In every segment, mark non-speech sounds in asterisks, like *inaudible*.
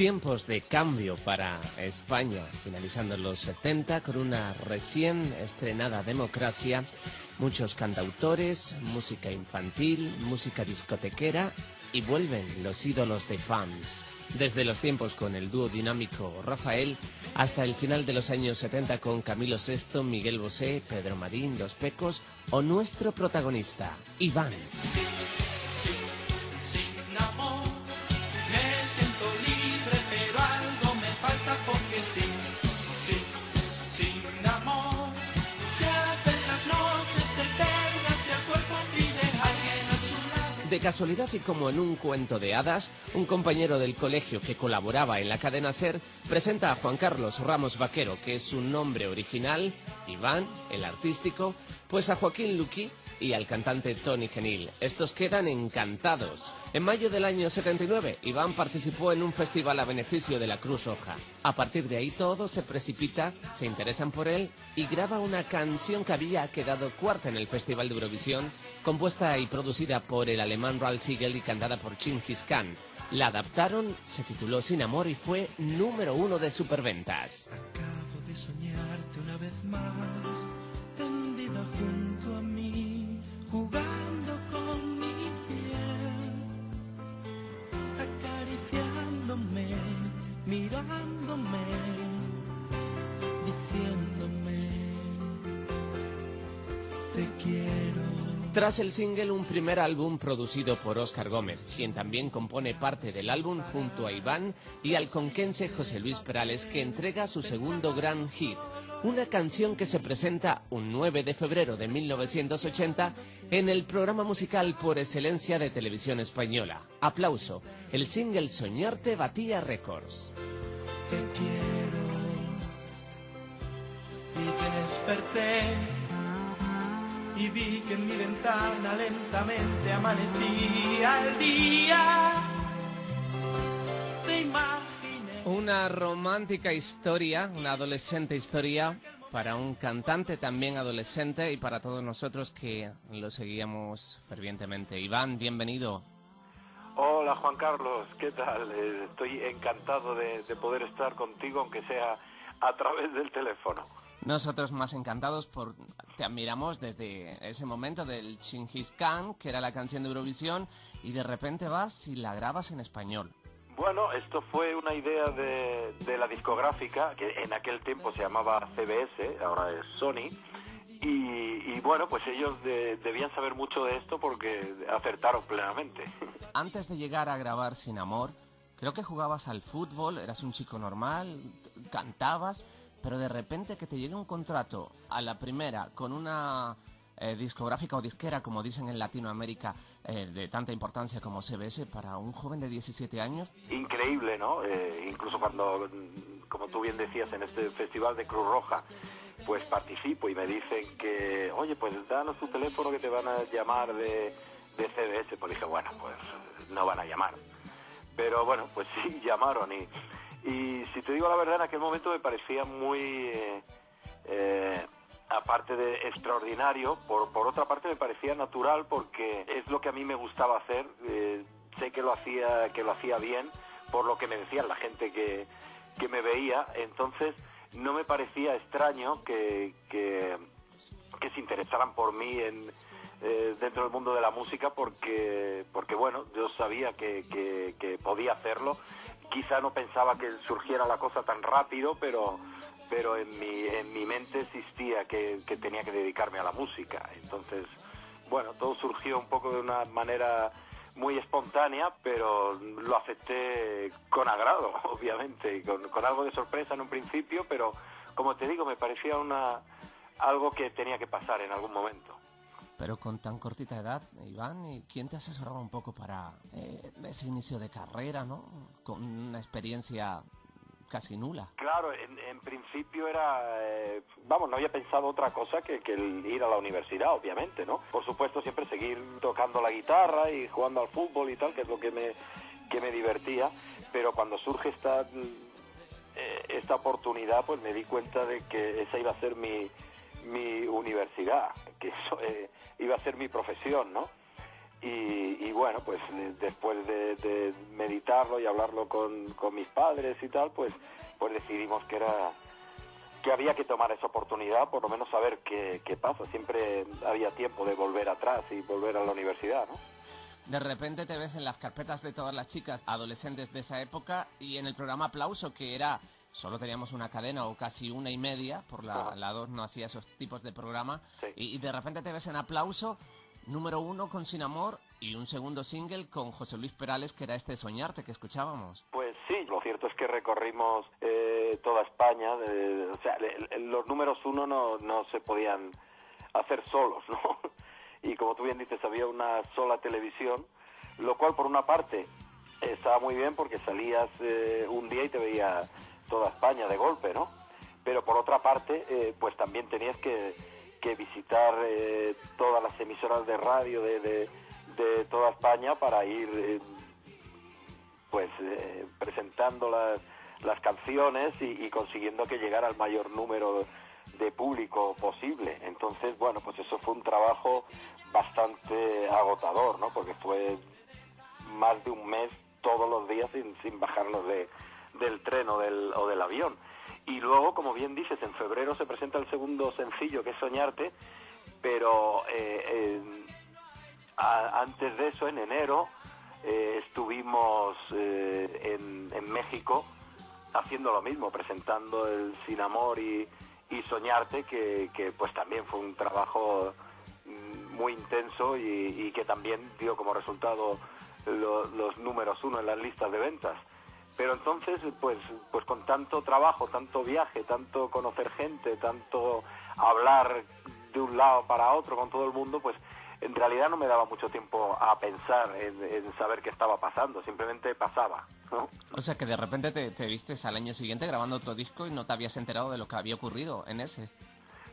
Tiempos de cambio para España, finalizando los 70 con una recién estrenada democracia, muchos cantautores, música infantil, música discotequera y vuelven los ídolos de fans. Desde los tiempos con el dúo dinámico Rafael hasta el final de los años 70 con Camilo VI, Miguel Bosé, Pedro Marín, Los Pecos o nuestro protagonista, Iván. De casualidad y como en un cuento de hadas, un compañero del colegio que colaboraba en la cadena SER presenta a Juan Carlos Ramos Vaquero, que es su nombre original, Iván, el artístico, pues a Joaquín Luqui y al cantante Tony Genil. Estos quedan encantados. En mayo del año 79, Iván participó en un festival a beneficio de la Cruz Roja. A partir de ahí todo se precipita, se interesan por él y graba una canción que había quedado cuarta en el Festival de Eurovisión, compuesta y producida por el alemán Ralf Siegel y cantada por Chingis Khan. La adaptaron, se tituló Sin Amor y fue número uno de superventas. Acabo de soñarte una vez más, Tras el single, un primer álbum producido por Óscar Gómez, quien también compone parte del álbum junto a Iván y al conquense José Luis Perales, que entrega su segundo gran hit, una canción que se presenta un 9 de febrero de 1980 en el programa musical por excelencia de televisión española. Aplauso, el single Soñarte batía récords. te quiero y desperté y vi que en mi ventana lentamente amanecía el día te imaginé Una romántica historia, una adolescente historia para un cantante también adolescente y para todos nosotros que lo seguíamos fervientemente. Iván, bienvenido. Hola Juan Carlos, ¿qué tal? Eh, estoy encantado de, de poder estar contigo, aunque sea a través del teléfono. Nosotros más encantados por te admiramos desde ese momento del Chingis Khan, que era la canción de Eurovisión, y de repente vas y la grabas en español. Bueno, esto fue una idea de, de la discográfica, que en aquel tiempo se llamaba CBS, ahora es Sony, y, y bueno, pues ellos de- debían saber mucho de esto porque acertaron plenamente. *laughs* Antes de llegar a grabar Sin Amor, creo que jugabas al fútbol, eras un chico normal, cantabas, pero de repente que te llegue un contrato a la primera con una eh, discográfica o disquera, como dicen en Latinoamérica, eh, de tanta importancia como CBS, para un joven de 17 años, Increíble, ¿no? Eh, incluso cuando, como tú bien decías, en este festival de Cruz Roja, pues participo y me dicen que, oye, pues danos tu teléfono que te van a llamar de, de CBS. Pues dije, bueno, pues no van a llamar. Pero bueno, pues *laughs* sí, llamaron y, y si te digo la verdad, en aquel momento me parecía muy... eh, eh, aparte de extraordinario, por, por otra parte me parecía natural porque es lo que a mí me gustaba hacer. eh, sé que lo hacía que lo hacía bien por lo que me decían la gente que, que me veía. Entonces no me parecía extraño que, que, se interesaran por mí en, dentro del mundo de la música porque, porque bueno, yo sabía que, que podía hacerlo. Quizá no pensaba que surgiera la cosa tan rápido, pero pero en mi, en mi mente existía que, que tenía que dedicarme a la música. Entonces, bueno, todo surgió un poco de una manera muy espontánea, pero lo acepté con agrado, *laughs* obviamente, y con, con algo de sorpresa en un principio, pero como te digo, me parecía una algo que tenía que pasar en algún momento. Pero con tan cortita edad, Iván, ¿y ¿quién te asesoraba un poco para eh, ese inicio de carrera, ¿no? Con una experiencia casi nula. Claro, en, principio era, eh, vamos, no había pensado otra cosa que, que el ir a la universidad, obviamente, ¿no? Por supuesto, siempre seguir tocando la guitarra y jugando al fútbol y tal, que es lo que me, que me divertía, pero cuando surge esta, eh, esta oportunidad, pues me di cuenta de que esa iba a ser mi, mi universidad, que eso eh, iba a ser mi profesión, ¿no? Y, bueno, pues eh, después de, de meditarlo y hablarlo con, con mis padres y tal, pues, pues decidimos que era que había que tomar esa oportunidad, por lo menos saber qué, qué pasa. Siempre había tiempo de volver atrás y volver a la universidad, ¿no? De repente te ves en las carpetas de todas las chicas adolescentes de esa época y en el programa Aplauso, que era solo teníamos una cadena o casi una y media, por la, 2 no hacía esos tipos de programa, Sí. y, y de repente te ves en Aplauso, número uno con Sin Amor y un segundo single con José Luis Perales, que era este Soñarte que escuchábamos. Pues sí, lo cierto es que recorrimos eh, toda España. o sea, le- le- los números uno no, no se podían hacer solos, ¿no? *laughs* Y como tú bien dices, había una sola televisión, lo cual por una parte estaba muy bien porque salías eh, un día y te veía toda España de golpe, ¿no? Pero por otra parte, eh, pues también tenías que, que visitar eh, todas las emisoras de radio de, de, toda España para ir eh, pues eh, presentando las, las canciones y, y consiguiendo que llegara al mayor número de público posible. Entonces, bueno, pues eso fue un trabajo bastante agotador, ¿no? Porque fue más de un mes todos los días sin, sin bajarnos de, del tren o del, o del avión. Y luego, como bien dices, en febrero se presenta el segundo sencillo, que es Soñarte, pero eh, antes de eso, en enero, eh, estuvimos eh, en, en México haciendo lo mismo, presentando el Sin Amor y, y Soñarte, que, que, pues también fue un trabajo mm, muy intenso y, que también dio como resultado lo- los números uno en las listas de ventas. Pero entonces, pues, pues con tanto trabajo, tanto viaje, tanto conocer gente, tanto hablar de un lado para otro con todo el mundo, pues en realidad no me daba mucho tiempo a pensar en, en saber qué estaba pasando, simplemente pasaba, ¿no? O sea que de repente te, te vistes al año siguiente grabando otro disco y no te habías enterado de lo que había ocurrido en ese.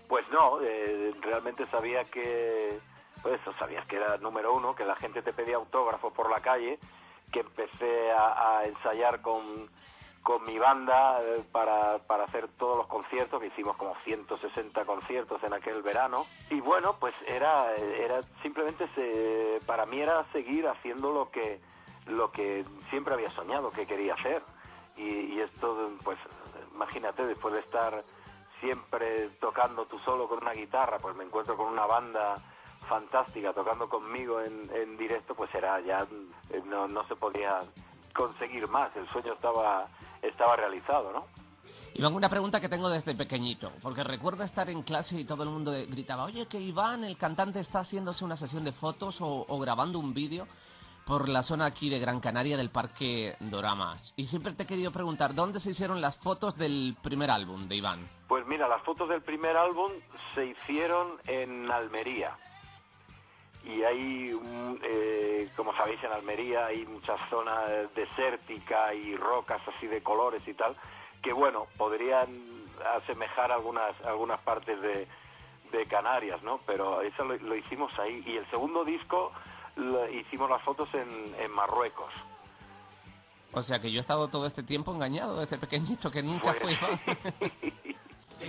Pues no, eh, realmente sabía que, pues sabías que era número uno, que la gente te pedía autógrafos por la calle, que empecé a, ensayar con, con mi banda eh, para, para hacer todos los conciertos, que hicimos como 160 conciertos en aquel verano. Y bueno, pues era, era simplemente, se, para mí era seguir haciendo lo que, lo que siempre había soñado que quería hacer. Y, y esto, pues, imagínate, después de estar siempre tocando tú solo con una guitarra, pues me encuentro con una banda fantástica tocando conmigo en, en directo, pues era ya, eh, no, no se podía conseguir más, el sueño estaba, estaba realizado, ¿no? Iván, una pregunta que tengo desde pequeñito, porque recuerdo estar en clase y todo el mundo gritaba, oye, que Iván, el cantante, está haciéndose una sesión de fotos o, o grabando un vídeo por la zona aquí de Gran Canaria del Parque Doramas. Y siempre te he querido preguntar, ¿dónde se hicieron las fotos del primer álbum de Iván? Pues mira, las fotos del primer álbum se hicieron en Almería. Y hay, un, eh, como sabéis, en Almería hay muchas zonas desérticas y rocas así de colores y tal, que bueno, podrían asemejar algunas, algunas partes de, de Canarias, ¿no? Pero eso lo, lo hicimos ahí. Y el segundo disco lo- hicimos las fotos en, en Marruecos. O sea que yo he estado todo este tiempo engañado desde pequeñito, que nunca fue Pues-. *laughs* Te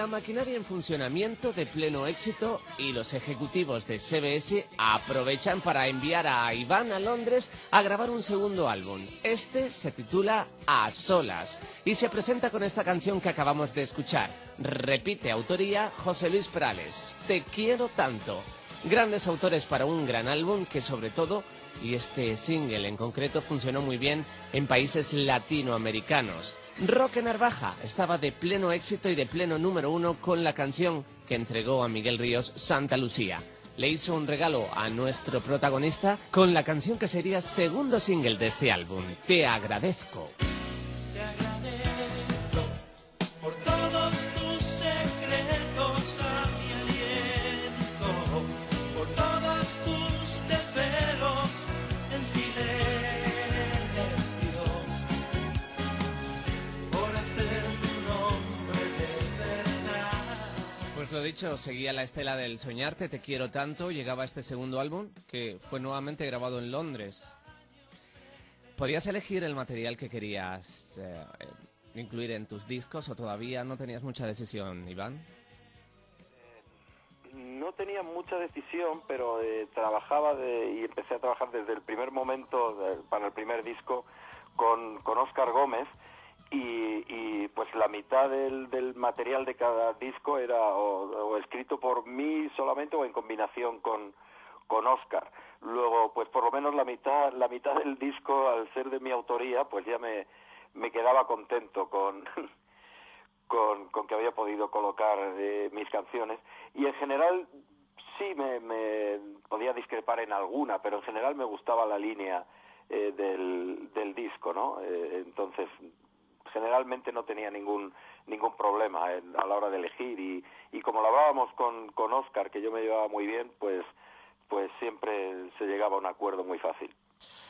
La maquinaria en funcionamiento de pleno éxito y los ejecutivos de CBS aprovechan para enviar a Iván a Londres a grabar un segundo álbum. Este se titula A Solas y se presenta con esta canción que acabamos de escuchar. Repite autoría José Luis Perales. Te quiero tanto. Grandes autores para un gran álbum que sobre todo, y este single en concreto funcionó muy bien en países latinoamericanos. Roque Narvaja estaba de pleno éxito y de pleno número uno con la canción que entregó a Miguel Ríos Santa Lucía. Le hizo un regalo a nuestro protagonista con la canción que sería segundo single de este álbum. Te agradezco. Verdad. dicho, seguía la estela del Soñarte, Te quiero tanto, llegaba este segundo álbum que fue nuevamente grabado en Londres. ¿Podías elegir el material que querías eh, incluir en tus discos o todavía no tenías mucha decisión, Iván? no tenía mucha decisión, pero eh, trabajaba y empecé a trabajar desde el primer momento para el primer disco con, con Oscar Gómez y, pues la mitad del, del, material de cada disco era o, escrito por mí solamente o en combinación con, con Oscar. Luego, pues por lo menos la mitad, la mitad del disco, al ser de mi autoría, pues ya me, me quedaba contento con, *laughs* con, con que había podido colocar eh, mis canciones. Y en general sí me, me podía discrepar en alguna, pero en general me gustaba la línea eh, del, del disco, ¿no? Eh, entonces generalmente no tenía ningún ningún problema a la hora de elegir y, y como lo hablábamos con, con Oscar, que yo me llevaba muy bien, pues pues siempre se llegaba a un acuerdo muy fácil.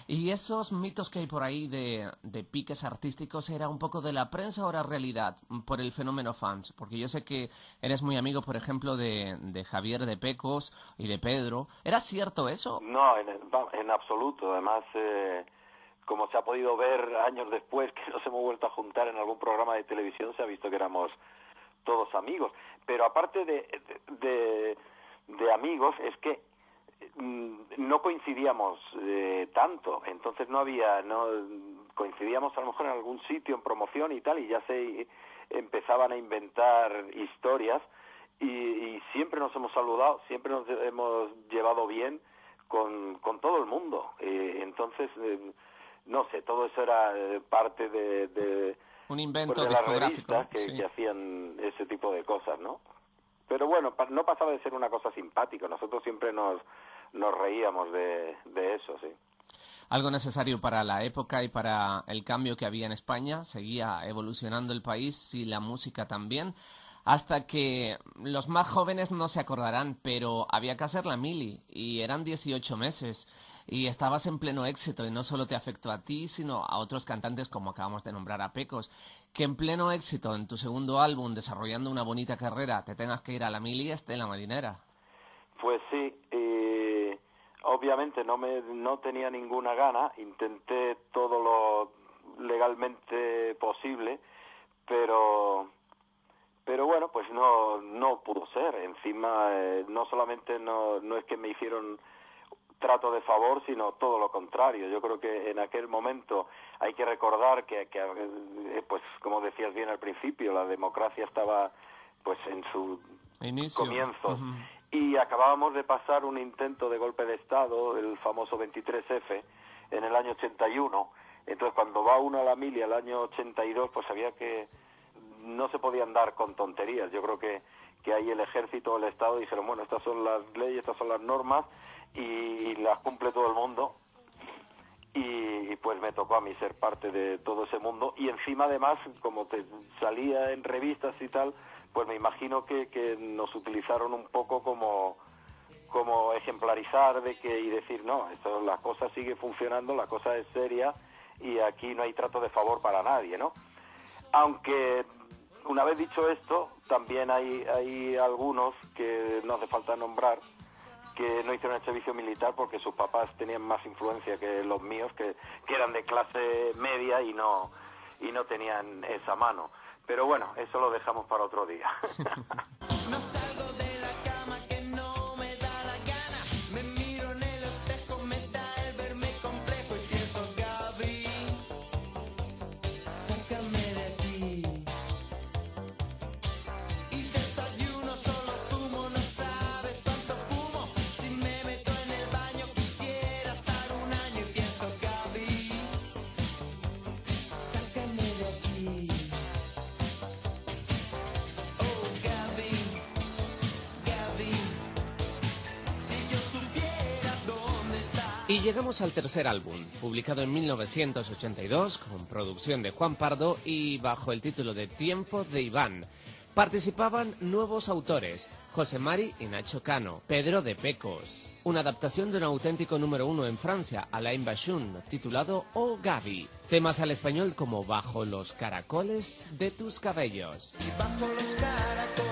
¿Y esos mitos que hay por ahí de, de, piques artísticos era un poco de la prensa o era realidad por el fenómeno fans? Porque yo sé que eres muy amigo, por ejemplo, de, de Javier de Pecos y de Pedro. ¿Era cierto eso? No, en, en absoluto. Además, eh, como se ha podido ver años después que *laughs* nos hemos vuelto a juntar en algún programa de televisión, se ha visto que éramos todos amigos. Pero aparte de, de, amigos, es que mm, no coincidíamos eh, tanto, entonces no había, no coincidíamos a lo mejor en algún sitio en promoción y tal, y ya se empezaban a inventar historias y, y siempre nos hemos saludado, siempre nos hemos llevado bien con, con todo el mundo. Eh, entonces, eh, no sé, todo eso era eh, parte de, un invento de las revistas que, hacían ese tipo de cosas, ¿no? Pero bueno, no pasaba de ser una cosa simpática, nosotros siempre nos, nos reíamos de, de eso, sí. Algo necesario para la época y para el cambio que había en España, seguía evolucionando el país y la música también hasta que los más jóvenes no se acordarán, pero había que hacer la mili y eran 18 meses y estabas en pleno éxito y no solo te afectó a ti, sino a otros cantantes como acabamos de nombrar a Pecos, que en pleno éxito en tu segundo álbum, desarrollando una bonita carrera, te tengas que ir a la mili esté en la marinera. Pues sí, obviamente no me no tenía ninguna gana, intenté todo lo legalmente posible, pero pero bueno, pues no no pudo ser. Encima eh, no solamente no no es que me hicieron trato de favor, sino todo lo contrario. Yo creo que en aquel momento hay que recordar que, que eh, pues como decías bien al principio, la democracia estaba pues en su comienzo y acabábamos de pasar un intento de golpe de Estado, el famoso 23F, en el año 81. Entonces, cuando va uno a la milia el año 82, pues había que no se podían dar con tonterías. Yo creo que que ahí el ejército o el Estado dijeron, bueno, estas son las leyes, estas son las normas y, las cumple todo el mundo. Y, pues me tocó a mí ser parte de todo ese mundo y encima además como te salía en revistas y tal pues me imagino que, que nos utilizaron un poco como como ejemplarizar de que y decir no esto la cosa sigue funcionando la cosa es seria y aquí no hay trato de favor para nadie no aunque una vez dicho esto, también hay, hay algunos que no hace falta nombrar que no hicieron el servicio militar porque sus papás tenían más influencia que los míos, que, que eran de clase media y no, y no tenían esa mano. Pero bueno, eso lo dejamos para otro día. *laughs* *laughs* Y llegamos al tercer álbum, publicado en 1982 con producción de Juan Pardo y bajo el título de Tiempo de Iván. Participaban nuevos autores, José Mari y Nacho Cano, Pedro de Pecos, una adaptación de un auténtico número uno en Francia, Alain Bachun, titulado Oh Gaby. Temas al español como Bajo los caracoles de tus cabellos. bajo los caracoles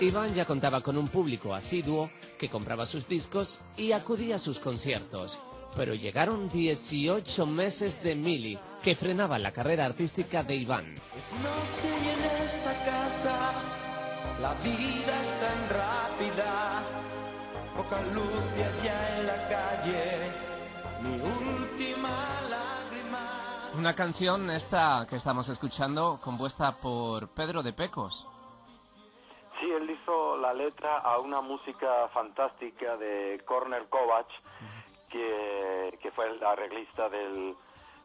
Iván ya contaba con un público asiduo que compraba sus discos y acudía a sus conciertos. Pero llegaron 18 meses de Mili, que frenaban la carrera artística de Iván. Es noche y en esta casa la vida es tan rápida, poca luz y allá en la calle, mi última lágrima. Una canción esta que estamos escuchando compuesta por Pedro de Pecos. Sí, él hizo la letra a una música fantástica de Corner Kovacs, que, que fue el arreglista del,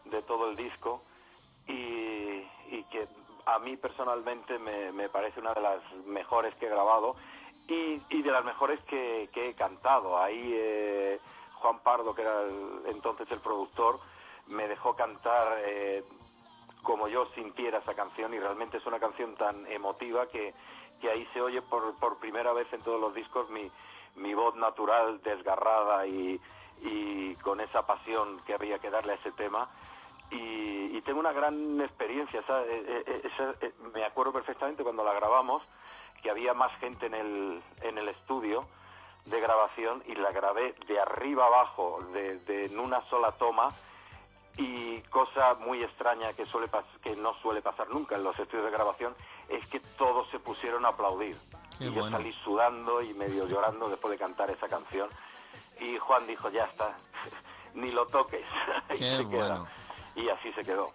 de todo el disco y, que a mí personalmente me, me parece una de las mejores que he grabado y, y de las mejores que, que he cantado. Ahí eh, Juan Pardo, que era entonces el productor, me dejó cantar eh, como yo sintiera esa canción y realmente es una canción tan emotiva que, que ahí se oye por, por primera vez en todos los discos mi, mi voz natural, desgarrada y, y con esa pasión que había que darle a ese tema. Y, y tengo una gran experiencia, esa- eh, eh, esa- eh, me acuerdo perfectamente cuando la grabamos, que había más gente en el, en el estudio de grabación y la grabé de arriba abajo, de, de- en una sola toma y cosa muy extraña que suele que no suele pasar nunca en los estudios de grabación es que todos se pusieron a aplaudir Qué y yo bueno. salí sudando y medio llorando después de cantar esa canción y Juan dijo ya está *laughs* ni lo toques *laughs* y Qué se queda. bueno. y así se quedó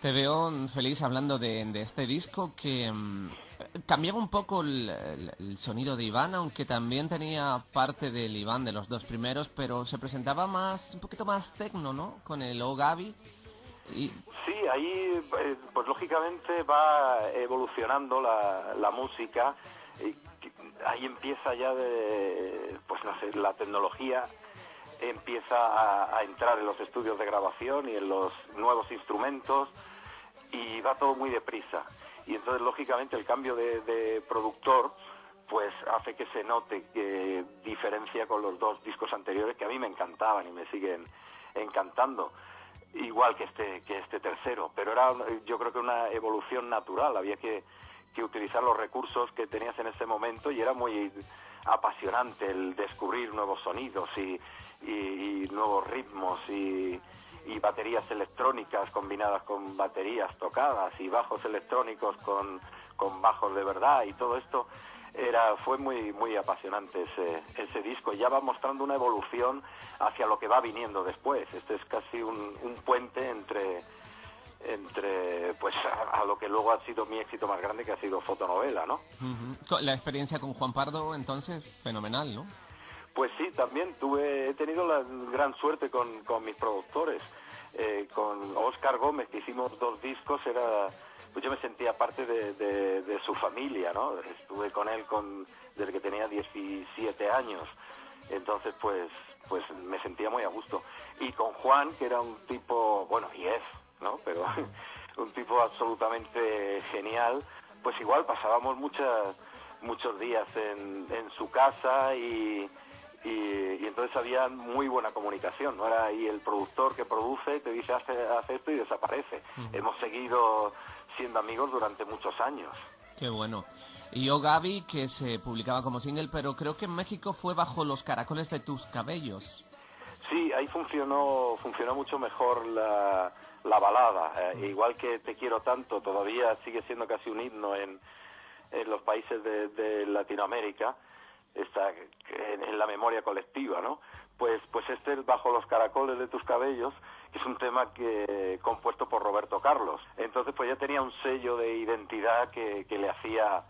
Te veo feliz hablando de, de este disco que mm, cambiaba un poco el, el- el sonido de Iván, aunque también tenía parte del Iván de los dos primeros, pero se presentaba más, un poquito más tecno, ¿no? Con el O Gaby. Y ahí eh, pues lógicamente va evolucionando la, la música. y ahí empieza ya de, pues sé, la tecnología empieza a, a entrar en los estudios de grabación y en los nuevos instrumentos y va todo muy deprisa. Y entonces lógicamente el cambio de, de productor pues hace que se note que diferencia con los dos discos anteriores que a mí me encantaban y me siguen encantando igual que este que este tercero pero era yo creo que una evolución natural había que, que utilizar los recursos que tenías en ese momento y era muy apasionante el descubrir nuevos sonidos y, y- y nuevos ritmos y, y baterías electrónicas combinadas con baterías tocadas y bajos electrónicos con, con bajos de verdad y todo esto era fue muy muy apasionante ese, ese disco ya va mostrando una evolución hacia lo que va viniendo después este es casi un, un puente entre entre pues a, a lo que luego ha sido mi éxito más grande que ha sido fotonovela no la experiencia con Juan Pardo, entonces, fenomenal, ¿no? Pues sí, también tuve, he tenido la gran suerte con, con mis productores. Eh, con Oscar Gómez, que hicimos dos discos, era, pues yo me sentía parte de, de- de su familia, ¿no? Estuve con él con, desde que tenía 17 años. Entonces, pues, pues me sentía muy a gusto. Y con Juan, que era un tipo, bueno, y es, ¿no? Pero *laughs* un tipo absolutamente genial, pues igual pasábamos muchas muchos días en, en su casa y, y, y entonces había muy buena comunicación, ¿no? Era ahí el productor que produce, te dice hace, hace esto y desaparece. Hemos seguido siendo amigos durante muchos años. Qué bueno. Y O Gaby, que se publicaba como single, pero creo que en México fue bajo los caracoles de tus cabellos. Sí, ahí funcionó, funcionó mucho mejor la, la balada. Eh, igual que Te quiero tanto, todavía sigue siendo casi un himno en, en los países de, de Latinoamérica, está en, en la memoria colectiva, ¿no? Pues, pues este es Bajo los caracoles de tus cabellos, es un tema que compuesto por Roberto Carlos. Entonces, pues ya tenía un sello de identidad que, que le hacía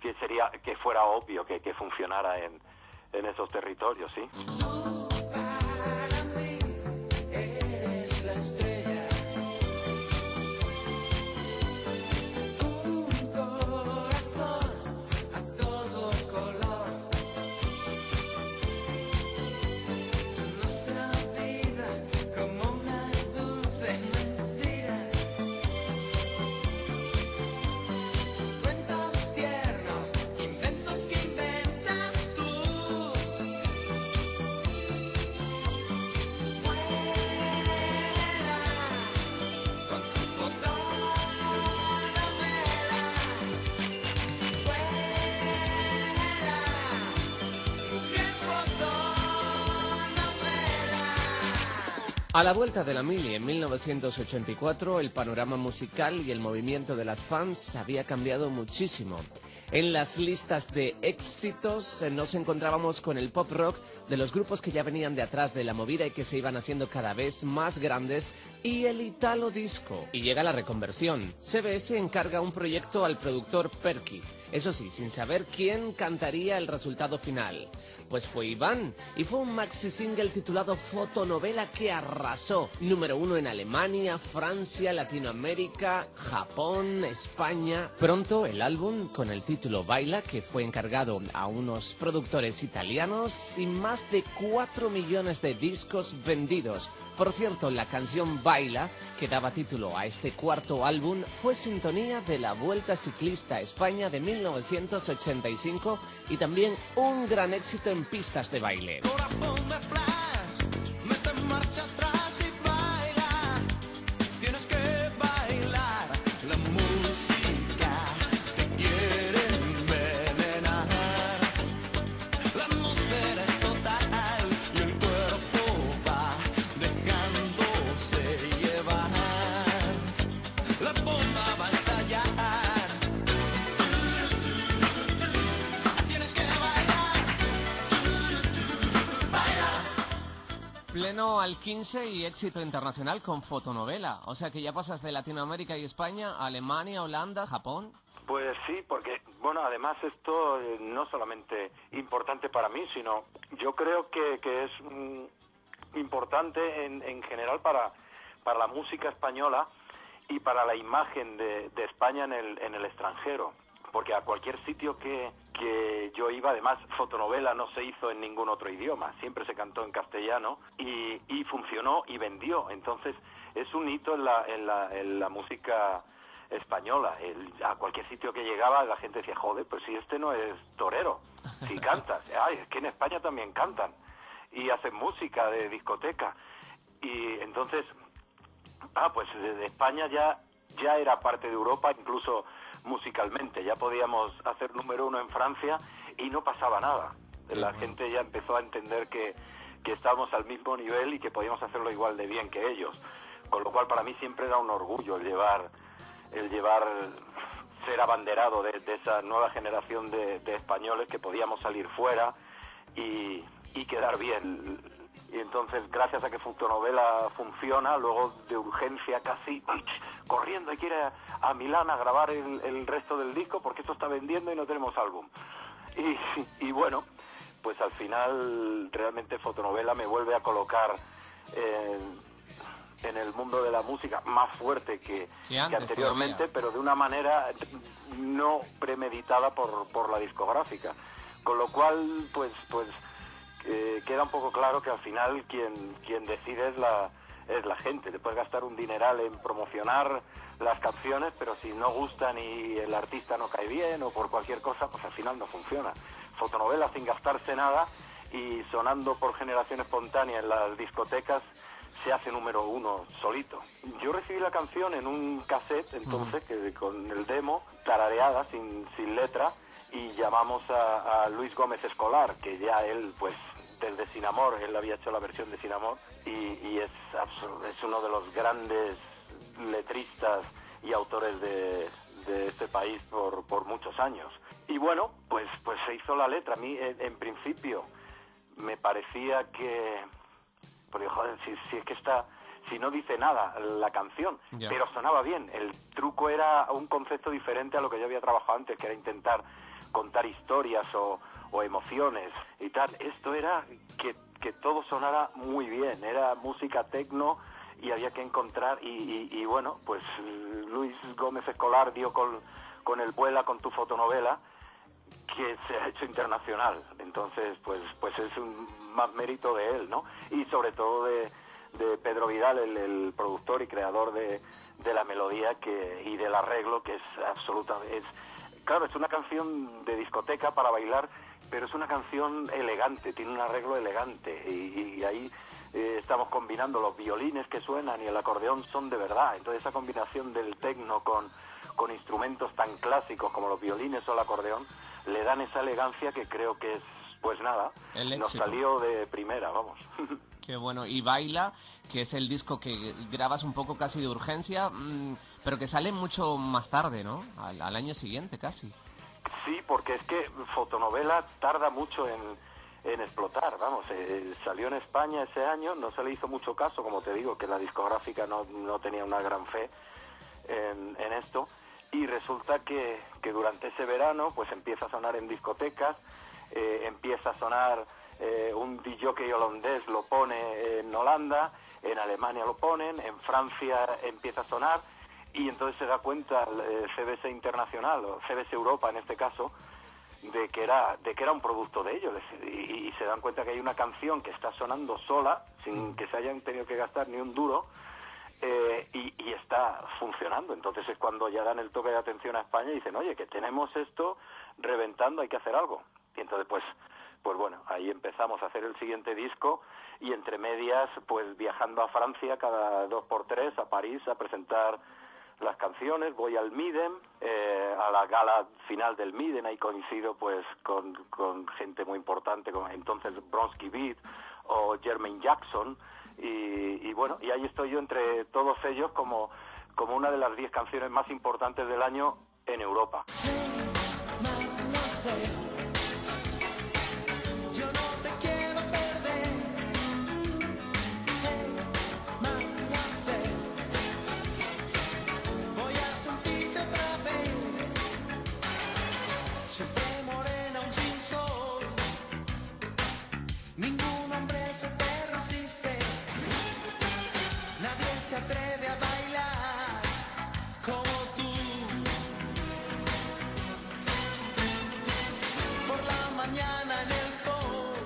que sería que fuera obvio que, que funcionara en, en esos territorios, ¿sí? A la vuelta de la mili en 1984, el panorama musical y el movimiento de las fans había cambiado muchísimo. En las listas de éxitos eh, nos encontrábamos con el pop rock de los grupos que ya venían de atrás de la movida y que se iban haciendo cada vez más grandes y el italo disco. Y llega la reconversión. CBS encarga un proyecto al productor Perky eso sí, sin saber quién cantaría el resultado final. Pues fue Iván, y fue un maxi single titulado Fotonovela que arrasó. Número uno en Alemania, Francia, Latinoamérica, Japón, España. Pronto el álbum con el título Baila, que fue encargado a unos productores italianos, y más de 4 millones de discos vendidos. Por cierto, la canción Baila, que daba título a este cuarto álbum, fue sintonía de la Vuelta Ciclista a España de 1985 y también un gran éxito en pistas de baile. Pleno al 15 y éxito internacional con fotonovela. O sea que ya pasas de Latinoamérica y España a Alemania, Holanda, Japón. Pues sí, porque, bueno, además esto eh, no solamente importante para mí, sino yo creo que, que es mm, importante en, en general para, para la música española y para la imagen de, de España en el, en el extranjero porque a cualquier sitio que, que yo iba, además, fotonovela no se hizo en ningún otro idioma, siempre se cantó en castellano y, y funcionó y vendió. Entonces, es un hito en la, en la, en la música española. a cualquier sitio que llegaba la gente decía, joder, pues si este no es torero, si *laughs* cantas. Ay, es que en España también cantan y hacen música de discoteca. Y entonces, ah, pues de España ya, ya era parte de Europa, incluso musicalmente. Ya podíamos hacer número uno en Francia y no pasaba nada. La gente ya empezó a entender que, que estábamos al mismo nivel y que podíamos hacerlo igual de bien que ellos. Con lo cual para mí siempre era un orgullo el llevar, el llevar ser abanderado de, esa nueva generación de, de, españoles que podíamos salir fuera y, y quedar bien y entonces gracias a que Fotonovela funciona, luego de urgencia casi corriendo hay que ir a, Milán a grabar el, resto del disco porque esto está vendiendo y no tenemos álbum. Y, bueno, pues al final realmente Fotonovela me vuelve a colocar en, el mundo de la música más fuerte que, anteriormente, pero de una manera no premeditada por, por la discográfica. Con lo cual, pues, pues eh, queda un poco claro que al final quien, quien decide es la, es la gente. Te puedes gastar un dineral en promocionar las canciones, pero si no gustan y el artista no cae bien o por cualquier cosa, pues al final no funciona. Fotonovela sin gastarse nada y sonando por generación espontánea en las discotecas se hace número uno solito. Yo recibí la canción en un cassette entonces, que con el demo, tarareada, sin, sin letra, y llamamos a, a Luis Gómez Escolar, que ya él pues de Sin Amor, él había hecho la versión de Sin Amor y, es, es uno de los grandes letristas y autores de, este país por, por muchos años. Y bueno, pues, pues se hizo la letra. A mí, en, principio, me parecía que... Porque, joder, si, si es que está si no dice nada la canción, pero sonaba bien. El truco era un concepto diferente a lo que yo había trabajado antes, que era intentar contar historias o, o emociones y tal. Esto era que, que todo sonara muy bien, era música tecno y había que encontrar y, y, bueno, pues Luis Gómez Escolar dio con, con el Vuela, con tu fotonovela, que se ha hecho internacional. Entonces, pues, pues es un más mérito de él, ¿no? Y sobre todo de, de Pedro Vidal, el, el productor y creador de, de la melodía que, y del arreglo, que es absolutamente... Es, claro, es una canción de discoteca para bailar pero es una canción elegante, tiene un arreglo elegante y, ahí eh, estamos combinando los violines que suenan y el acordeón son de verdad. Entonces esa combinación del tecno con, con instrumentos tan clásicos como los violines o el acordeón le dan esa elegancia que creo que es pues nada, El nos salió de primera, vamos. *laughs* Qué bueno. Y Baila, que es el disco que grabas un poco casi de urgencia, mm, pero que sale mucho más tarde, ¿no? Al, al año siguiente casi. Sí, porque es que fotonovela tarda mucho en, explotar, vamos, eh, salió en España ese año, no se le hizo mucho caso, como te digo, que la discográfica no, no tenía una gran fe en, en esto, y resulta que, que durante ese verano pues empieza a sonar en discotecas, eh, empieza a sonar eh, un DJ holandés lo pone en Holanda, en Alemania lo ponen, en Francia empieza a sonar y entonces se da cuenta el eh, CBS Internacional o CBS Europa en este caso de que era de que era un producto de ellos y, y se dan cuenta que hay una canción que está sonando sola sin que se hayan tenido que gastar ni un duro eh, y, y está funcionando. Entonces es cuando ya dan el toque de atención a España y dicen, oye, que tenemos esto reventando, hay que hacer algo. Y entonces, pues, pues bueno, ahí empezamos a hacer el siguiente disco y entre medias, pues viajando a Francia cada dos por tres, a París, a presentar las canciones, voy al Miden, eh, a la gala final del Miden, ahí coincido pues con, gente muy importante, como entonces Bronsky Beat o Jermaine Jackson, y, y bueno, y ahí estoy yo entre todos ellos como, como una de las diez canciones más importantes del año en Europa.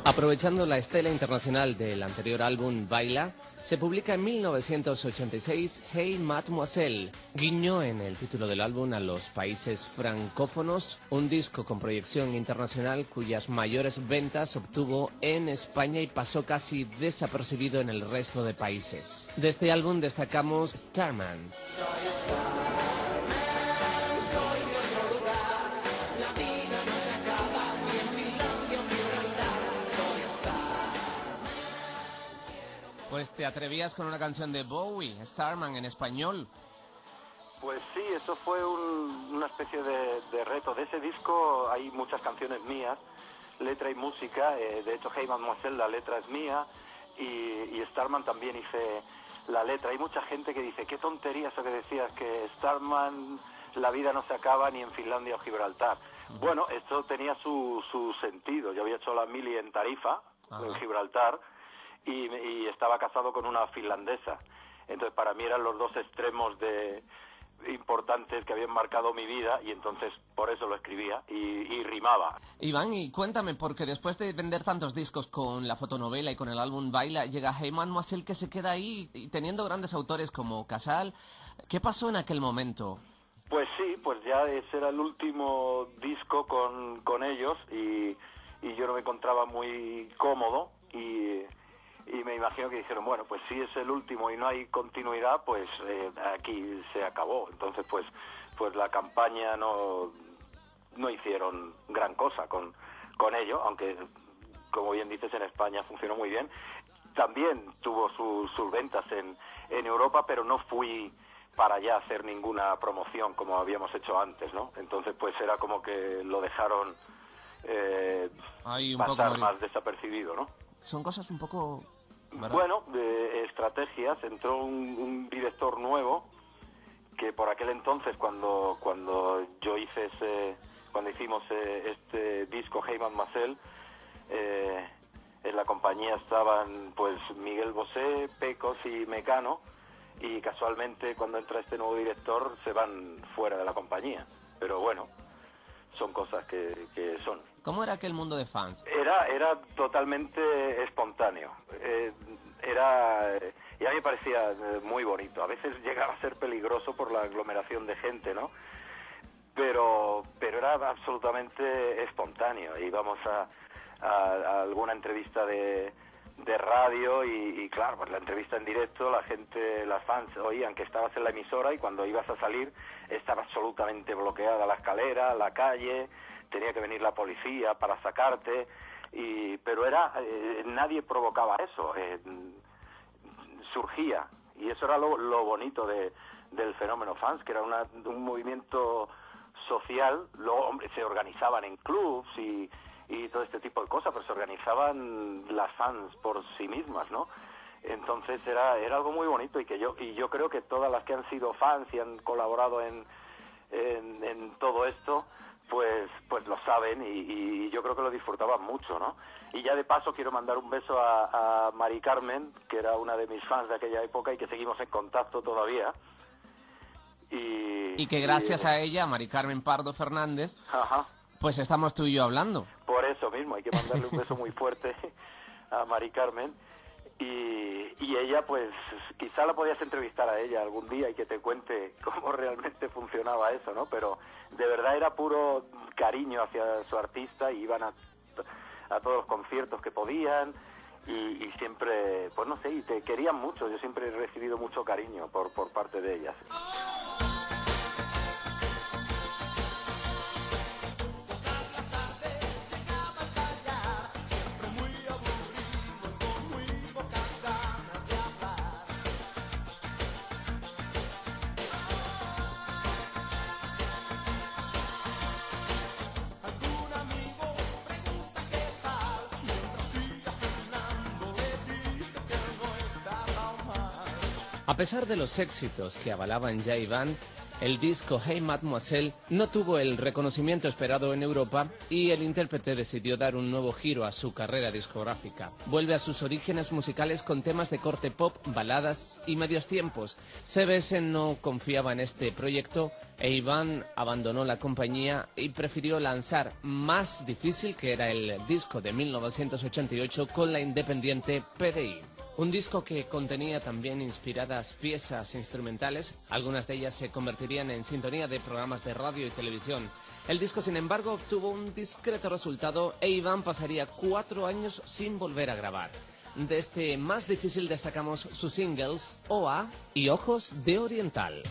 Aprovechando la estela internacional del anterior álbum Baila, se publica en 1986 Hey Mademoiselle, guiño en el título del álbum a los países francófonos, un disco con proyección internacional cuyas mayores ventas obtuvo en España y pasó casi desapercibido en el resto de países. De este álbum destacamos Starman. Pues te atrevías con una canción de Bowie, Starman en español. Pues sí, eso fue un- una especie de, de reto. De ese disco hay muchas canciones mías, letra y música. eh, de hecho, Hey Mademoiselle, la letra es mía. Y, y Starman también hice la letra. Hay mucha gente que dice, qué tontería eso que decías, que Starman, la vida no se acaba ni en Finlandia o Gibraltar. Bueno, esto tenía su, su sentido. Yo había hecho la mili en Tarifa, en. Gibraltar, y, y estaba casado con una finlandesa. Entonces, para mí eran los dos extremos de importantes que habían marcado mi vida y entonces por eso lo escribía y, y rimaba. Iván, y cuéntame, porque después de vender tantos discos con la fotonovela y con el álbum Baila, llega Hey Mademoiselle que se queda ahí y teniendo grandes autores como Casal. ¿Qué pasó en aquel momento? Pues sí, pues ya ese era el último disco con, con ellos y, y yo no me encontraba muy cómodo y, y me imagino que dijeron, bueno, pues si es el último y no hay continuidad, pues eh, aquí se acabó. Entonces, pues, pues la campaña no, no hicieron gran cosa con, con ello, aunque, como bien dices, en España funcionó muy bien. También tuvo su- sus ventas en, en Europa, pero no fui para allá a hacer ninguna promoción como habíamos hecho antes, ¿no? Entonces, pues era como que lo dejaron eh, Ahí un poco pasar más desapercibido, ¿no? Son cosas un poco... Bueno, de estrategias, entró un, un director nuevo que por aquel entonces cuando cuando yo hice ese cuando hicimos eh, este disco Hey Mademoiselle eh, en la compañía estaban pues Miguel Bosé, Pecos y Mecano y casualmente cuando entra este nuevo director se van fuera de la compañía. Pero bueno son cosas que, que son ¿Cómo era aquel mundo de fans? era, era totalmente espontáneo. Eh, era, eh, y a mí me parecía eh, muy bonito. A veces llegaba a ser peligroso por la aglomeración de gente, ¿no? Pero, pero era absolutamente espontáneo. Íbamos a, a- a alguna entrevista de, de radio y, y claro, pues la entrevista en directo, la gente, las fans oían que estabas en la emisora y cuando ibas a salir estaba absolutamente bloqueada la escalera, la calle, tenía que venir la policía para sacarte y pero era eh, nadie provocaba eso eh, surgía. Y eso era lo, lo bonito de, del fenómeno fans que era una, un movimiento social. Luego hombre se organizaban en clubs y, y todo este tipo de cosas pero se organizaban las fans por sí mismas no entonces era era algo muy bonito y que yo y yo creo que todas las que han sido fans y han colaborado en en, en todo esto pues pues lo saben y, y yo creo que lo disfrutaban mucho no y ya de paso quiero mandar un beso a, a Mari Carmen que era una de mis fans de aquella época y que seguimos en contacto todavía y, Y que gracias a ella, Mari Carmen Pardo Fernández, Ajá. pues estamos tú y yo hablando. Eso mismo, hay que mandarle un beso muy fuerte *laughs* a Mari Carmen. Y, y ella, pues, quizá la podías entrevistar a ella algún día y que te cuente *laughs* cómo realmente funcionaba eso, ¿no? Pero de verdad era puro cariño hacia su artista y iban a, a todos los conciertos que podían y, y siempre, pues no sé, y te querían mucho. Yo siempre he recibido mucho cariño por, por parte de ellas. A pesar de los éxitos que avalaban ya Iván, el disco Hey Mademoiselle no tuvo el reconocimiento esperado en Europa y el intérprete decidió dar un nuevo giro a su carrera discográfica. Vuelve a sus orígenes musicales con temas de corte pop, baladas y medios tiempos. CBS no confiaba en este proyecto e Iván abandonó la compañía y prefirió lanzar Más Difícil, que era el disco de 1988, con la independiente PDI. Un disco que contenía también inspiradas piezas instrumentales, algunas de ellas se convertirían en sintonía de programas de radio y televisión. El disco, sin embargo, obtuvo un discreto resultado e Iván pasaría cuatro años sin volver a grabar. De este más difícil destacamos sus singles OA y Ojos de Oriental.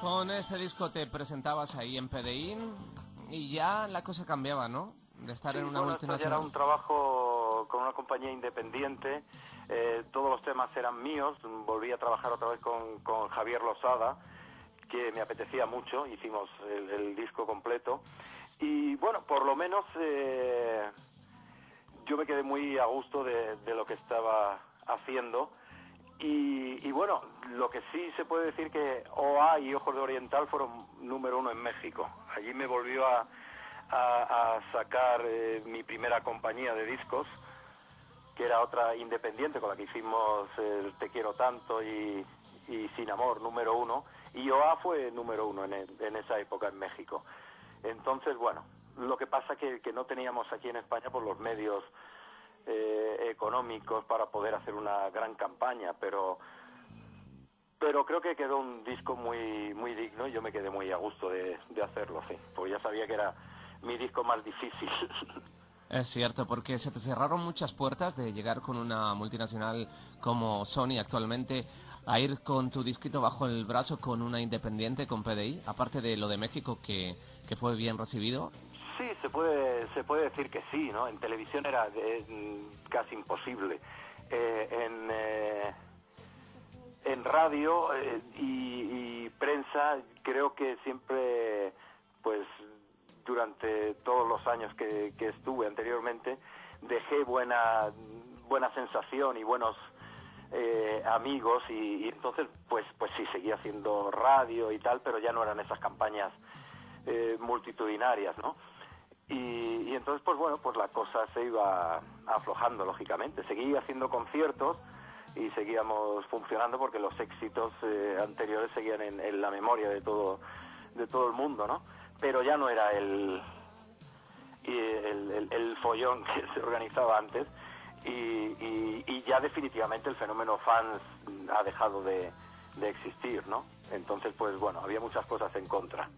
Con este disco te presentabas ahí en PDI y ya la cosa cambiaba, ¿no? De estar en una bueno, ya era multinacional. un trabajo con una compañía independiente. eh, todos los temas eran míos. Volví a trabajar otra vez con, con Javier Losada, que me apetecía mucho. Hicimos el, el disco completo. Y bueno, por lo menos eh, yo me quedé muy a gusto de, de lo que estaba haciendo. Y, y bueno, lo que sí se puede decir que OA y Ojos de Oriental fueron número uno en México. Allí me volvió a, sacar eh, mi primera compañía de discos, que era otra independiente con la que hicimos el Te Quiero Tanto y, y Sin Amor, número uno. Y OA fue número uno en, el- en esa época en México. Entonces, bueno, lo que pasa que, que no teníamos aquí en España por los medios eh, económicos para poder hacer una gran campaña, pero pero creo que quedó un disco muy muy digno y yo me quedé muy a gusto de, hacerlo, sí, porque ya sabía que era mi disco más difícil. *laughs* Es cierto, porque se te cerraron muchas puertas de llegar con una multinacional como Sony actualmente a ir con tu disquito bajo el brazo con una independiente con PDI, aparte de lo de México que, que fue bien recibido. Sí, se puede, se puede decir que sí, ¿no? En televisión era eh, casi imposible. Eh, en, eh, en radio eh, y, y prensa creo que siempre, pues durante todos los años que, estuve anteriormente, dejé buena, buena sensación y buenos eh, amigos y, y entonces pues pues sí seguía haciendo radio y tal pero ya no eran esas campañas eh, multitudinarias no y, entonces pues bueno pues la cosa se iba aflojando lógicamente seguí haciendo conciertos y seguíamos funcionando porque los éxitos eh, anteriores seguían en, la memoria de todo de todo el mundo no pero ya no era el el, follón *laughs* que se organizaba antes y, y- ya definitivamente el fenómeno fans ha dejado de, de existir, ¿no? Entonces, pues bueno, había muchas cosas en contra.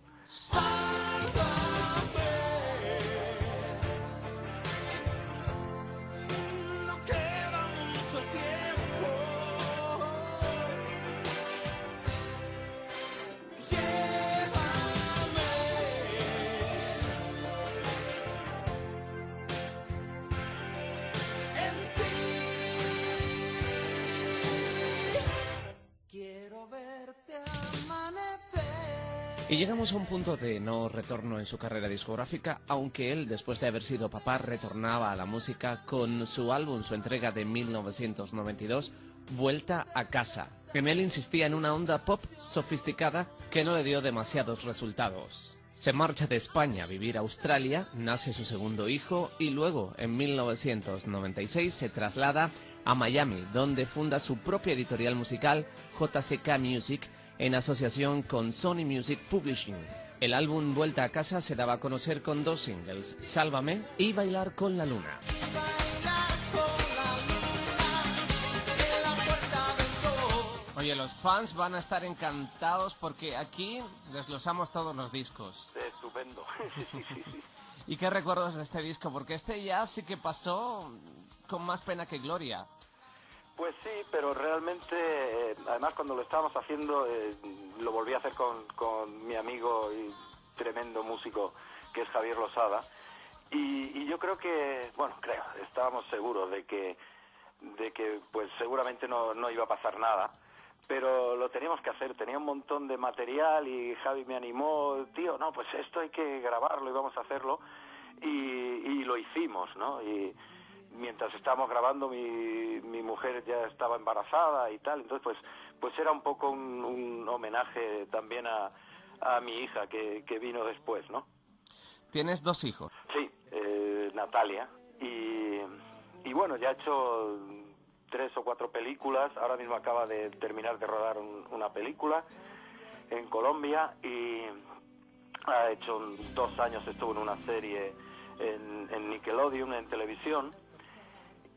Y llegamos a un punto de no retorno en su carrera discográfica, aunque él, después de haber sido papá, retornaba a la música con su álbum, su entrega de 1992, Vuelta a casa. En él insistía en una onda pop sofisticada que no le dio demasiados resultados. Se marcha de España a vivir a Australia, nace su segundo hijo y luego, en 1996, se traslada a Miami, donde funda su propia editorial musical, JCK Music, en asociación con Sony Music Publishing. El álbum Vuelta a casa se daba a conocer con dos singles, Sálvame y Bailar con la Luna. Oye, los fans van a estar encantados porque aquí desglosamos todos los discos. Estupendo. *laughs* ¿Y qué recuerdos de este disco? Porque este ya sí que pasó con más pena que gloria. Pues sí, pero realmente, eh, además cuando lo estábamos haciendo, eh, lo volví a hacer con, con mi amigo y tremendo músico que es Javier Losada. Y, y yo creo que, bueno, creo, estábamos seguros de que, de que pues seguramente no, no iba a pasar nada. Pero lo teníamos que hacer, tenía un montón de material y Javi me animó, tío, no, pues esto hay que grabarlo y vamos a hacerlo. Y, y lo hicimos, ¿no? Y, mientras estábamos grabando mi, mi mujer ya estaba embarazada y tal, entonces pues pues era un poco un, un homenaje también a, a mi hija que, que vino después, ¿no? Tienes dos hijos. Sí, eh, Natalia. Y, y bueno, ya ha hecho tres o cuatro películas, ahora mismo acaba de terminar de rodar un- una película en Colombia y ha hecho dos años estuvo en una serie en, en Nickelodeon, en televisión,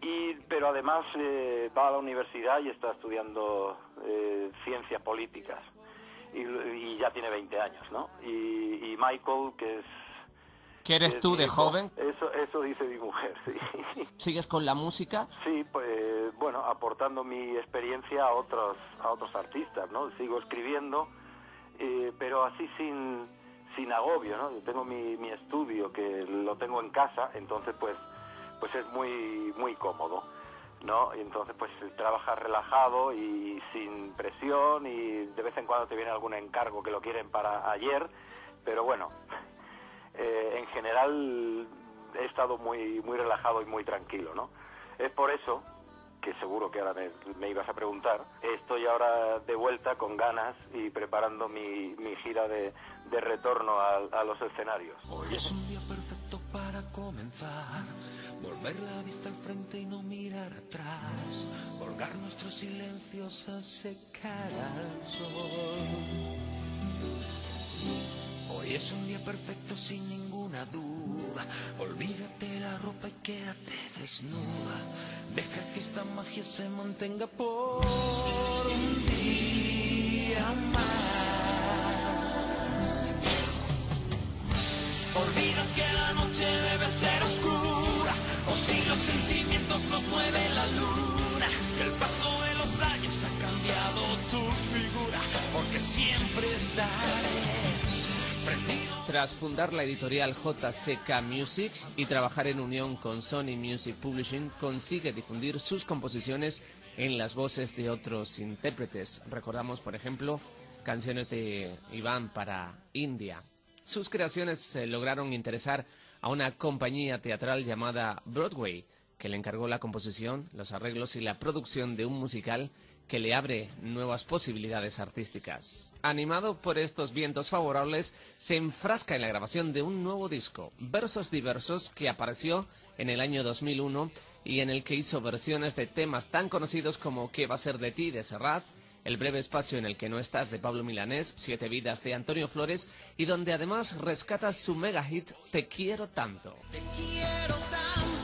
y pero además eh, va a la universidad y está estudiando eh, ciencias políticas y, y ya tiene 20 años, ¿no? Y, y Michael, que es... ¿Qué eres es tú de hijo, joven? Eso, eso dice mi mujer, sí. *laughs* ¿Sigues con la música? Sí, pues bueno, aportando mi experiencia a otros a otros artistas, ¿no? Sigo escribiendo, eh, pero así sin sin agobio, ¿no? Yo tengo mi, mi estudio que lo tengo en casa, entonces pues pues es muy muy cómodo, ¿no? Y entonces pues trabajas relajado y sin presión y de vez en cuando te viene algún encargo que lo quieren para ayer, pero bueno, *laughs* eh, en general he estado muy muy relajado y muy tranquilo, ¿no? Es por eso que seguro que ahora me, me ibas a preguntar, estoy ahora de vuelta con ganas y preparando mi, mi gira de, de retorno a, a los escenarios. Hoy es un día perfecto para comenzar. Volver la vista al frente y no mirar atrás. Colgar nuestros silencios a secar al sol. Hoy es un día perfecto sin ninguna duda. Olvídate la ropa y quédate desnuda. Deja que esta magia se mantenga por un día más. Tras fundar la editorial JCK Music y trabajar en unión con Sony Music Publishing, consigue difundir sus composiciones en las voces de otros intérpretes. Recordamos, por ejemplo, canciones de Iván para India. Sus creaciones lograron interesar a una compañía teatral llamada Broadway, que le encargó la composición, los arreglos y la producción de un musical que le abre nuevas posibilidades artísticas. Animado por estos vientos favorables, se enfrasca en la grabación de un nuevo disco, Versos Diversos, que apareció en el año 2001 y en el que hizo versiones de temas tan conocidos como ¿Qué va a ser de ti? de Serrat, El breve espacio en el que no estás de Pablo Milanés, Siete vidas de Antonio Flores y donde además rescata su mega hit Te quiero tanto. Te quiero tanto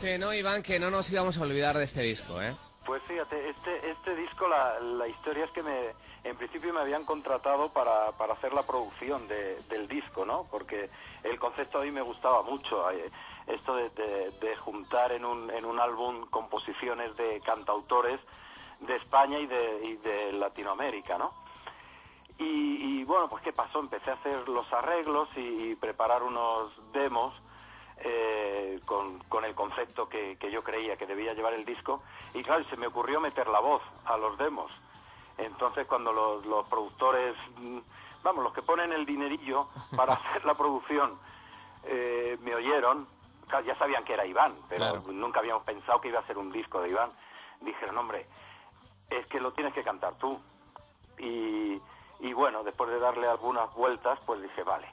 que no, Iván, que no nos íbamos a olvidar de este disco, ¿eh? Pues fíjate, este, este disco, la, la historia es que me, en principio me habían contratado para, para hacer la producción de- del disco, ¿no? Porque el concepto a mí me gustaba mucho, eh, esto de, de- juntar en un, en un álbum composiciones de cantautores de España y de, y de Latinoamérica, ¿no? Y, y, bueno, pues ¿qué pasó? Empecé a hacer los arreglos y preparar unos demos eh, con, con el concepto que, que yo creía que debía llevar el disco. Y claro, se me ocurrió meter la voz a los demos. Entonces cuando los, los productores, mm, vamos, los que ponen el dinerillo para *laughs* hacer la producción, eh, me oyeron, claro, ya sabían que era Iván, pero Claro. nunca habíamos pensado que iba a ser un disco de Iván. Dijeron, hombre, es que lo tienes que cantar tú. Y, y bueno, después de darle algunas vueltas, pues dije, vale,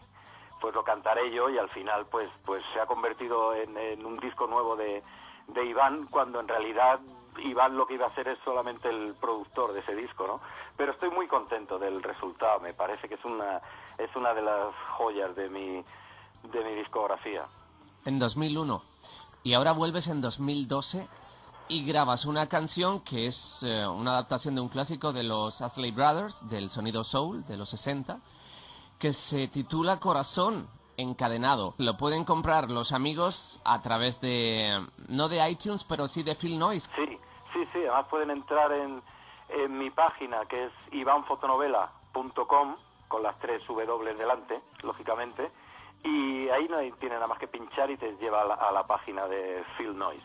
pues lo cantaré yo y al final pues, pues se ha convertido en, un disco nuevo de, de Iván, cuando en realidad Iván lo que iba a ser es solamente el productor de ese disco, ¿no? Pero estoy muy contento del resultado, me parece que es una, es una de las joyas de mi, de mi discografía. En 2001. Y ahora vuelves en 2012 y grabas una canción que es eh, una adaptación de un clásico de los Astley Brothers, del sonido soul de los 60, que se titula Corazón encadenado. Lo pueden comprar los amigos a través de, no de iTunes, pero sí de Phil Noise. Sí, sí, sí, además pueden entrar en, en mi página que es ivanfotonovela.com con las tres W delante, lógicamente, y ahí no tiene nada más que pinchar y te lleva a la, a la página de Phil Noise.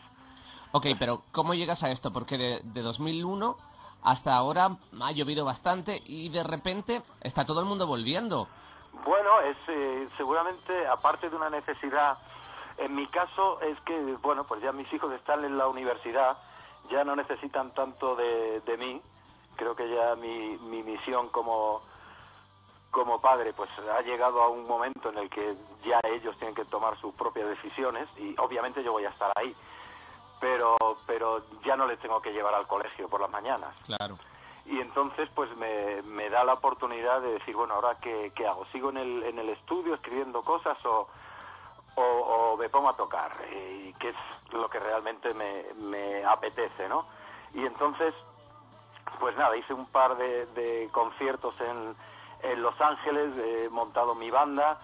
Ok, pero ¿cómo llegas a esto? Porque de, de 2001 hasta ahora ha llovido bastante y de repente está todo el mundo volviendo. Bueno, es eh, seguramente, aparte de una necesidad, en mi caso es que, bueno, pues ya mis hijos están en la universidad, ya no necesitan tanto de, de mí, creo que ya mi, mi misión como, como padre pues ha llegado a un momento en el que ya ellos tienen que tomar sus propias decisiones y obviamente yo voy a estar ahí, pero, pero ya no les tengo que llevar al colegio por las mañanas. Claro. Y entonces pues me, me da la oportunidad de decir bueno ahora qué, qué hago sigo en el, en el estudio escribiendo cosas o, o, me pongo a tocar y que es lo que realmente me, me apetece no y entonces pues nada hice un par de, de conciertos en, en Los Ángeles he montado mi banda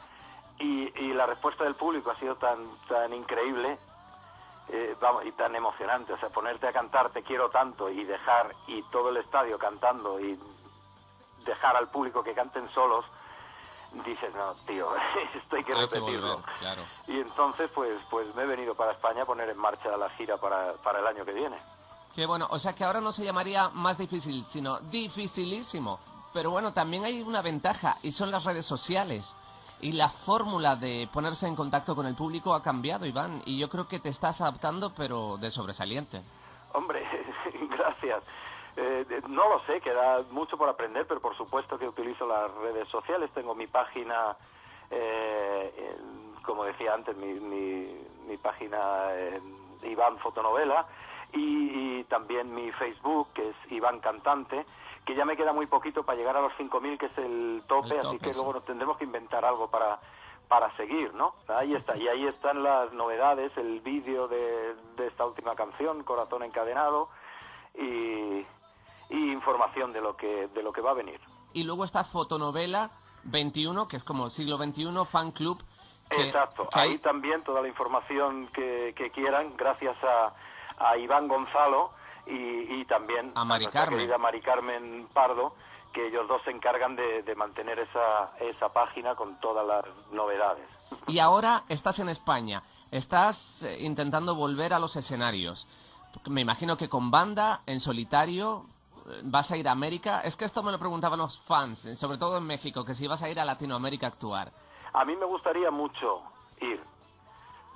y, y la respuesta del público ha sido tan tan increíble eh, vamos, y tan emocionante, o sea, ponerte a cantar Te quiero tanto y dejar y todo el estadio cantando y dejar al público que canten solos, dices, no, tío, *laughs* esto hay que Hay que repetirlo. volver, claro. Y entonces, pues, pues me he venido para España a poner en marcha la gira para, para el año que viene. Qué bueno, o sea que ahora no se llamaría más difícil, sino dificilísimo. Pero bueno, también hay una ventaja y son las redes sociales. Y la fórmula de ponerse en contacto con el público ha cambiado, Iván. Y yo creo que te estás adaptando, pero de sobresaliente. Hombre, *laughs* gracias. Eh, no lo sé, queda mucho por aprender, pero por supuesto que utilizo las redes sociales. Tengo mi página, eh, como decía antes, mi, mi, mi página Iván Fotonovela y también mi Facebook, que es Iván Cantante, que ya me queda muy poquito para llegar a los 5.000, que es el tope, El así que sí. luego nos tendremos que inventar algo para para seguir, ¿no? Ahí está, y ahí están las novedades, el vídeo de, de esta última canción, Corazón Encadenado, y, y información de lo que de lo que va a venir. Y luego está Fotonovela 21, que es como siglo XXI, fan club. que- Exacto, que ahí hay- también toda la información que, que quieran, gracias a, a Iván Gonzalo y, y también A Mari nuestra Carmen. querida Mari Carmen Pardo, que ellos dos se encargan de, de mantener esa, esa página con todas las novedades. *laughs* Y ahora estás en España. Estás eh, intentando volver a los escenarios. Me imagino que con banda, en solitario, eh, vas a ir a América. Es que esto me lo preguntaban los fans, eh, sobre todo en México, que si vas a ir a Latinoamérica a actuar. A mí me gustaría mucho ir,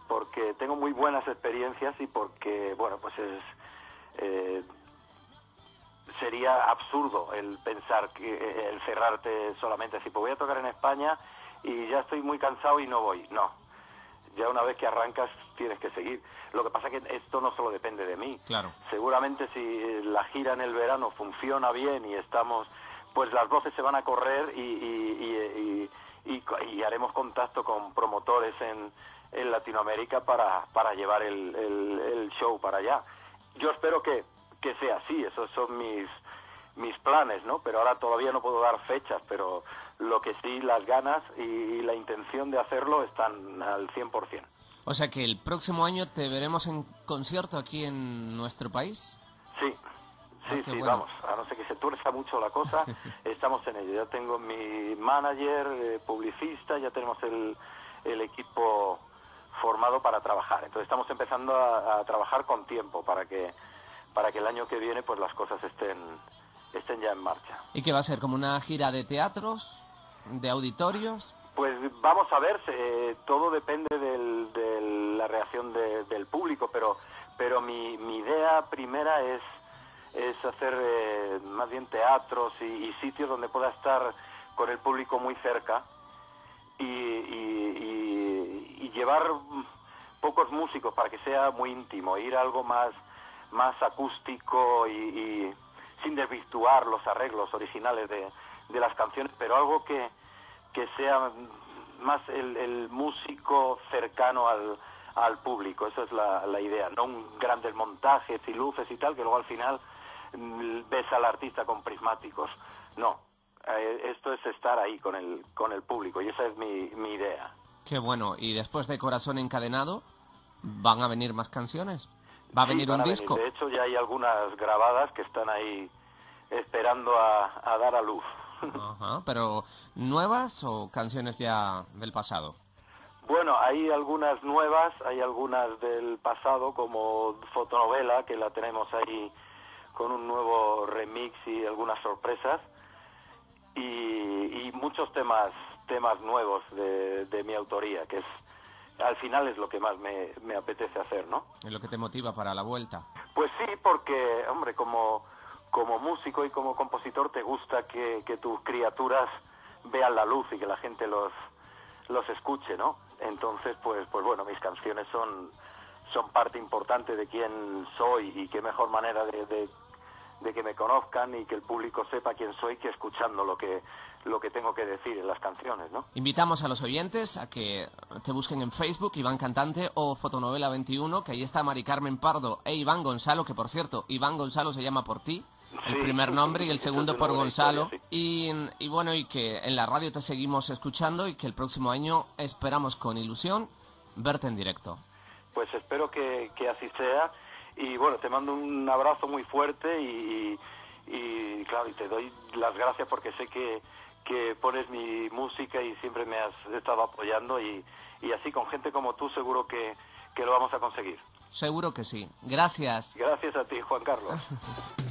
porque tengo muy buenas experiencias y porque, bueno, pues es... eh, sería absurdo el pensar que eh, el cerrarte solamente así, pues voy a tocar en España y ya estoy muy cansado y no voy. No, ya una vez que arrancas tienes que seguir. Lo que pasa es que esto no solo depende de mí. Claro. Seguramente si la gira en el verano funciona bien y estamos, pues las voces se van a correr y, y, y haremos contacto con promotores en, en Latinoamérica para, para llevar el, el- el show para allá. Yo espero que, que sea así, esos son mis mis planes, ¿no? Pero ahora todavía no puedo dar fechas, pero lo que sí, las ganas y la intención de hacerlo están al 100%. O sea que el próximo año te veremos en concierto aquí en nuestro país. Sí, sí, ah, sí, vamos. A no ser que se tuerza mucho la cosa, *laughs* estamos en ello. Ya tengo mi manager, eh, publicista, ya tenemos el, el equipo formado para trabajar. Entonces estamos empezando a, a, trabajar con tiempo para que para que el año que viene pues las cosas estén estén ya en marcha. ¿Y qué va a ser? ¿Como una gira de teatros? ¿De auditorios? Pues vamos a ver, eh, todo depende de la reacción del público, pero, pero mi, mi idea primera es, es hacer eh, más bien teatros y, sitios donde pueda estar con el público muy cerca y, y, llevar pocos músicos para que sea muy íntimo, ir a algo más, más acústico y sin desvirtuar los arreglos originales de, de las canciones, pero algo que, que sea más el, músico cercano al, al público, esa es la, la idea, no un grandes montajes y luces y tal, que luego al final mm, ves al artista con prismáticos, no, eh, esto es estar ahí con el, con el público y esa es mi, mi idea. Qué bueno, y después de Corazón Encadenado, ¿van a venir más canciones? ¿Va a venir un disco? De hecho, ya hay algunas grabadas que están ahí esperando a, dar a luz. *laughs* Ajá, pero ¿nuevas o canciones ya del pasado? Bueno, hay algunas nuevas, hay algunas del pasado como fotonovela que la tenemos ahí con un nuevo remix y algunas sorpresas y, muchos temas temas nuevos de, de, mi autoría que es al final es lo que más me, me apetece hacer, ¿no? Es lo que te motiva para la vuelta. Pues sí, porque hombre como como músico y como compositor te gusta que, tus criaturas vean la luz y que la gente los, los escuche, ¿no? Entonces, pues, pues bueno, mis canciones son, son parte importante de quién soy y qué mejor manera de, de, de, que me conozcan y que el público sepa quién soy que escuchando lo que, lo que tengo que decir en las canciones, ¿no? Invitamos a los oyentes a que te busquen en Facebook, Iván Cantante o Fotonovela 21, que ahí está Mari Carmen Pardo e Iván Gonzalo, que por cierto, Iván Gonzalo se llama por ti el primer nombre y el segundo por Gonzalo. y, bueno, y que en la radio te seguimos escuchando y que el próximo año esperamos con ilusión verte en directo. Pues espero que, así sea. Y bueno, te mando un abrazo muy fuerte y, y, claro, y te doy las gracias porque sé que, que pones mi música y siempre me has estado apoyando y, y así con gente como tú seguro que, que lo vamos a conseguir. Seguro que sí. Gracias. Gracias a ti, Juan Carlos. *laughs*